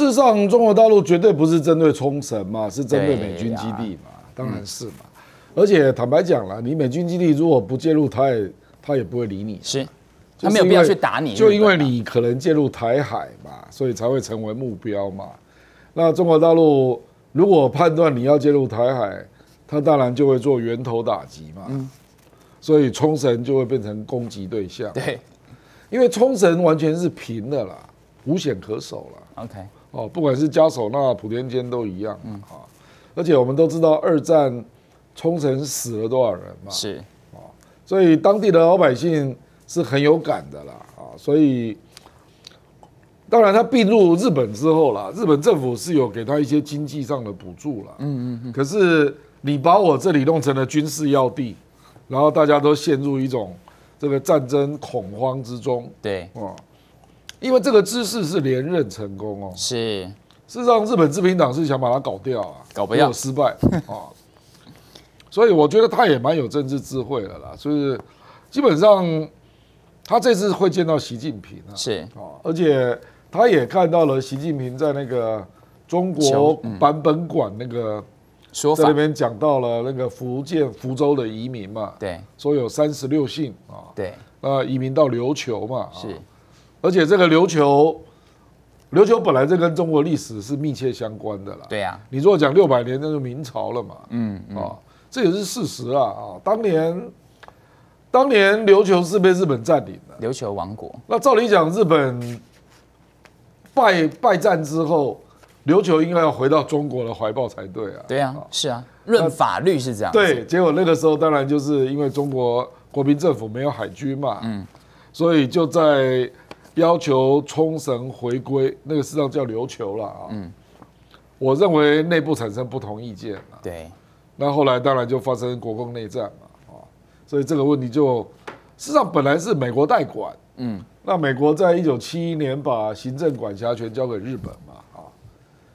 事实上，中国大陆绝对不是针对冲绳嘛，是针对对美军基地嘛，当然是嘛。而且坦白讲了，你美军基地如果不介入，他也他也不会理你，是，就是他没有必要去打你就因为你可能介入台海嘛，所以才会成为目标嘛。那中国大陆如果判断你要介入台海，他当然就会做源头打击嘛。嗯所以冲绳就会变成攻击对象。对因为冲绳完全是平的啦，无险可守了。，OK，哦，不管是加手那、普天间都一样。嗯啊，而且我们都知道二战冲绳死了多少人嘛，是所以当地的老百姓是很有感的啦。啊，所以当然他并入日本之后啦，日本政府是有给他一些经济上的补助啦。嗯嗯嗯。可是你把我这里弄成了军事要地，然后大家都陷入一种这个战争恐慌之中对哦。因为这个姿势是连任成功哦，是，事实上，日本自民党是想把它搞掉啊，搞不掉失败啊。所以我觉得他也蛮有政治智慧的啦，就是基本上他这次会见到习近平啊，是。啊，而且他也看到了习近平在那个中国版本馆那个说法。在那，边讲到了那个福建福州的移民嘛，对。说有三十六姓啊，对。那移民到琉球嘛，啊。是，而且这个琉球，琉球本来这跟中国历史是密切相关的啦。对呀，你如果讲六百年，那就明朝了嘛。嗯嗯，啊，这也是事实啊啊！当年，当年琉球是被日本占领的。琉球王国那照理讲，日本败败战之后，琉球应该要回到中国的怀抱才对啊。对啊，是啊，论法律是这样，对，，结果那个时候当然就是因为中国国民政府没有海军嘛，嗯，所以就在要求冲绳回归，那个实际上叫琉球了啊。嗯，我认为内部产生不同意见嘛，对。那后来当然就发生国共内战嘛，啊，所以这个问题就事实上本来是美国代管，嗯，那美国在一九七一年把行政管辖权交给日本嘛，啊，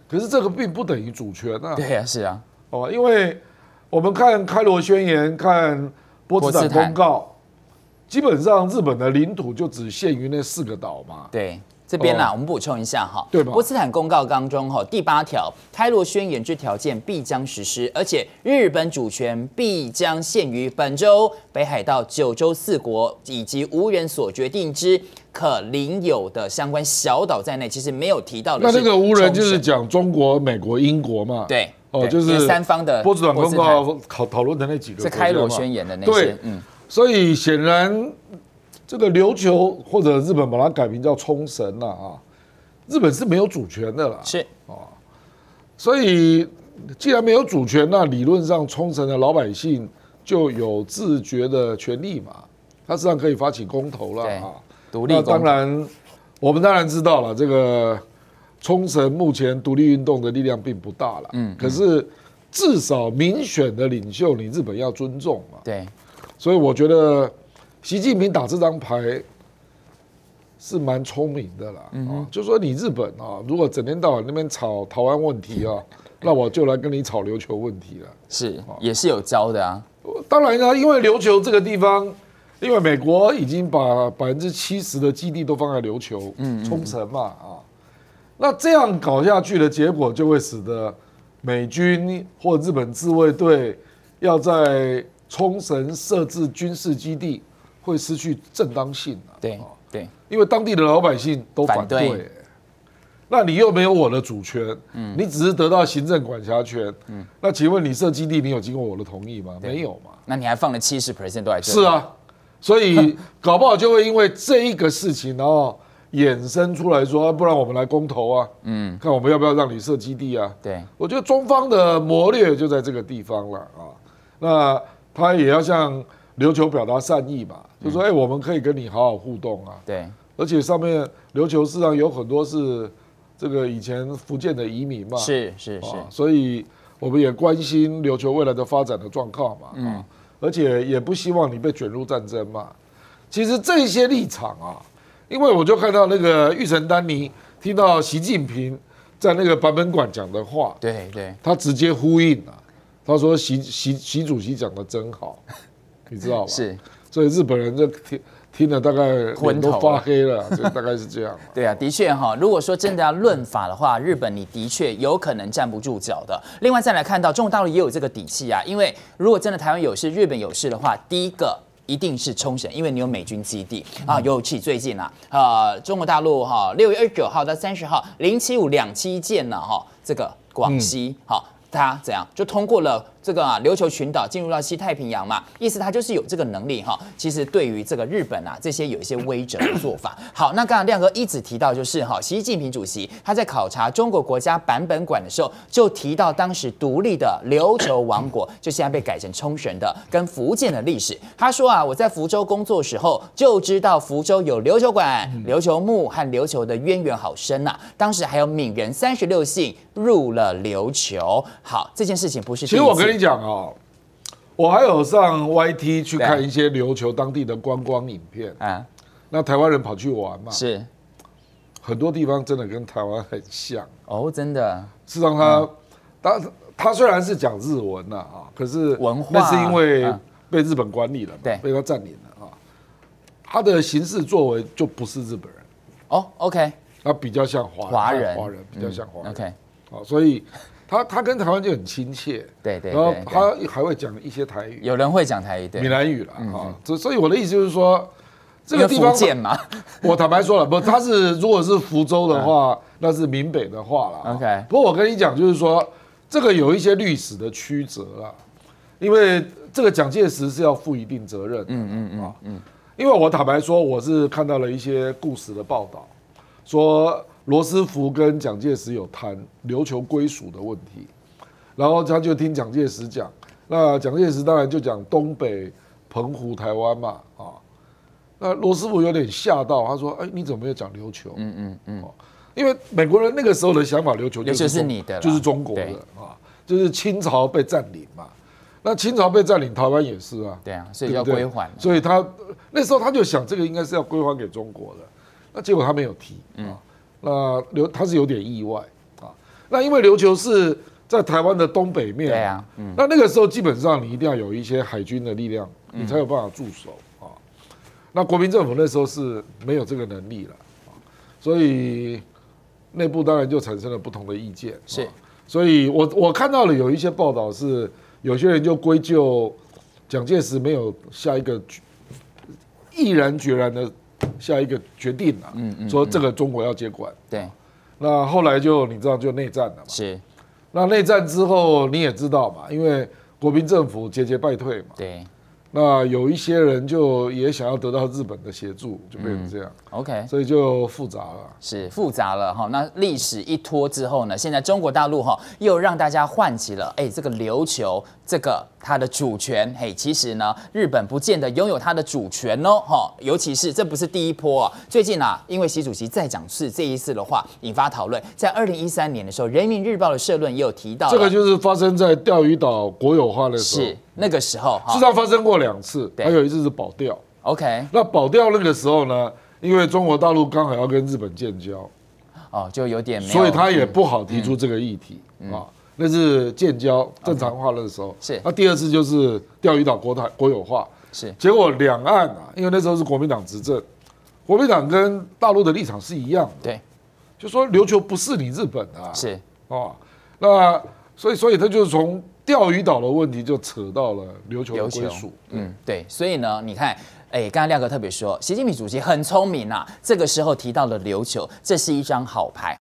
可是这个并不等于主权啊，对啊，是啊，哦，因为我们看开罗宣言、看波茨坦。公告，基本上日本的领土就只限于那四个岛嘛。对。这边啦，哦我们补充一下哈，对波茨坦公告当中哈，第八条，开罗宣言之条件必将实施，而且日本主权必将限于本州、北海道九州四国以及无人所决定之可领有的相关小岛在内，其实没有提到的是那这个无人就是讲中国、美国、英国嘛。。对，哦，就是三方的波茨坦公告讨讨论的那几个是开罗宣言的那些，嗯，所以显然这个琉球或者日本把它改名叫冲绳了啊，日本是没有主权的啦。是啊所以既然没有主权，那理论上冲绳的老百姓就有自觉的权利嘛，他实际上可以发起公投了啊。那独立公投当然，我们当然知道了，这个冲绳目前独立运动的力量并不大了，嗯，可是至少民选的领袖，你日本要尊重嘛。对，所以我觉得习近平打这张牌是蛮聪明的啦。啊，就说你日本啊，如果整天到晚那边吵台湾问题啊，那我就来跟你吵琉球问题了。是也是有招的啊，当然呢，因为琉球这个地方，因为美国已经把百分之七十的基地都放在琉球、冲绳嘛啊，那这样搞下去的结果，就会使得美军或日本自卫队要在冲绳设置军事基地，会失去正当性啊。对啊对，因为当地的老百姓都反对，那你又没有我的主权，嗯。你只是得到行政管辖权，嗯。那请问你设基地，你有经过我的同意吗？没有嘛？那你还放了七十 percent 都在这，是啊，所以 搞不好就会因为这一个事情，然后衍生出来说，啊不然我们来公投啊，嗯，看我们要不要让你设基地啊？对。我觉得中方的谋略就在这个地方了啊。那他也要向琉球表达善意嘛，就说哎、我们可以跟你好好互动啊。对。而且上面琉球市上有很多是这个以前福建的移民嘛，是是是。啊，所以我们也关心琉球未来的发展的状况嘛，啊，而且也不希望你被卷入战争嘛。其实这些立场啊，因为我就看到那个玉成丹尼听到习近平在那个版本馆讲的话，对对。他直接呼应了、他说习习习主席讲的真好，你知道吧？是，所以日本人就听听了大概昏头了脸都发黑了，就大概是这样。对啊，的确哈，如果说真的要论法的话，日本你的确有可能站不住脚的。另外再来看到中国大陆也有这个底气啊，因为如果真的台湾有事、日本有事的话，第一个。一定是冲绳，因为你有美军基地啊。尤其最近啊，呃，中国大陆哈，六月二十九号到三十号，零七五两栖舰呢，哈，这个广西好，他怎样就通过了。这个啊，琉球群岛进入到西太平洋嘛，意思它就是有这个能力哈。其实对于这个日本啊，这些有一些威者的做法。好，那刚刚亮哥一直提到就是哈，习近平主席他在考察中国国家版本馆的时候，就提到当时独立的琉球王国，就现在被改成冲绳的跟福建的历史。他说啊，我在福州工作时候就知道福州有琉球馆、琉球墓和琉球的渊源好深呐。当时还有闽人三十六姓入了琉球。好，这件事情不是其实我跟你。讲啊，我还有上 YT 去看一些琉球当地的观光影片。啊。那台湾人跑去玩嘛，是。很多地方真的跟台湾很像。哦，真的。事实上，他他他虽然是讲日文呐啊，可是文化。那是因为被日本管理了，对，被他占领了啊。他的行事作为就不是日本人。哦，OK，他比较像华华人，华人比较像华人，OK，好，所以。他他跟台湾就很亲切，对对，然后他还会讲一些台语，有人会讲台语，对，闽南语了啊。所所以我的意思就是说，这个地方嘛，我坦白说了，不，他是 如果是福州的话，那是闽北的话了。OK，不过我跟你讲，就是说这个有一些历史的曲折了，因为这个蒋介石是要负一定责任。嗯嗯嗯嗯，因为我坦白说，我是看到了一些故事的报道，说。罗斯福跟蒋介石有谈琉球归属的问题，然后他就听蒋介石讲，那蒋介石当然就讲东北、澎湖、台湾嘛，啊，那罗斯福有点吓到，他说：“哎，你怎么没有讲琉球？”嗯嗯嗯，因为美国人那个时候的想法，琉球就是你的，就是中国的啊，就是清朝被占领嘛，那清朝被占领，台湾也是啊，对啊，所以要归还，所以他那时候他就想，这个应该是要归还给中国的，那结果他没有提啊。那琉他是有点意外啊，那因为琉球是在台湾的东北面，对啊，那那个时候基本上你一定要有一些海军的力量，你才有办法驻守啊。那国民政府那时候是没有这个能力了啊，所以内部当然就产生了不同的意见。是，所以我我看到了有一些报道是，有些人就归咎蒋介石没有下一个毅然决然的。下一个决定了，嗯嗯，说这个中国要接管，对，那后来就你知道就内战了嘛，是，那内战之后你也知道嘛，因为国民政府节节败退嘛，对。那有一些人就也想要得到日本的协助，就变成这样。OK，所以就复杂了。是复杂了哈。那历史一拖之后呢，现在中国大陆哈又让大家唤起了，哎，这个琉球这个它的主权。嘿，其实呢，日本不见得拥有它的主权哦。哈，尤其是这不是第一波啊。最近啊，因为习主席再讲是这一次的话，引发讨论。在二零一三年的时候，《人民日报》的社论也有提到，这个就是发生在钓鱼岛国有化的时候。是。那个时候，事实上发生过两次，还有一次是保钓。OK，那保钓那个时候呢，因为中国大陆刚好要跟日本建交，哦，就有点，所以他也不好提出这个议题啊。那是建交正常化的时候，是。那第二次就是钓鱼岛国台国有化，是。结果两岸啊，因为那时候是国民党执政，国民党跟大陆的立场是一样的，对，就说琉球不是你日本的，是。哦，那所以所以他就是从。钓鱼岛的问题就扯到了琉球的归属。嗯，对，所以呢，你看，哎，刚刚亮哥特别说，习近平主席很聪明啊，这个时候提到了琉球，这是一张好牌。